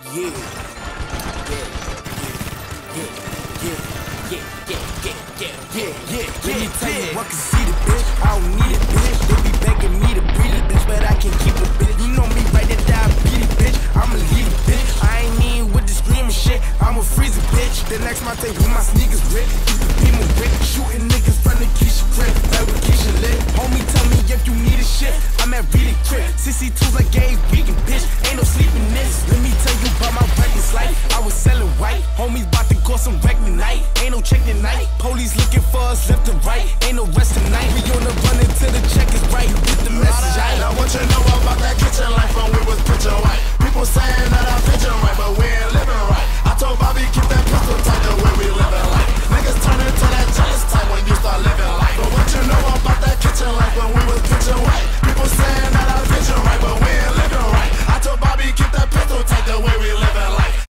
Yeah. Yeah. Yeah. Yeah. Yeah. Yeah. Yeah. Yeah, yeah, yeah, Let me tell you, I can see the bitch. I don't need a bitch. They be begging me to breed a bitch, but I can't keep a bitch. You know me right there, diabetes, bitch. I'ma leave a bitch. I ain't mean with the screaming shit. I'ma freeze a bitch. The next my thing with my sneakers ripped. Keep the beamer ripped. Shooting niggas from the Keisha crib. Like with Keisha lit. Homie, tell me if you need a shit. I'm at Rita crib. 62's like gay, we some wreck tonight. Ain't no check tonight. Police looking for us left and right. Ain't no rest tonight. We on the run until the check is right. You get the message, right? Now what you know about that kitchen life when we was pitching white. People saying that I'm pitching right, but we ain't living right. I told Bobby keep that pistol tight the way we living life. Niggas turn into that jealous type when you start living life. But what you know about that kitchen life when we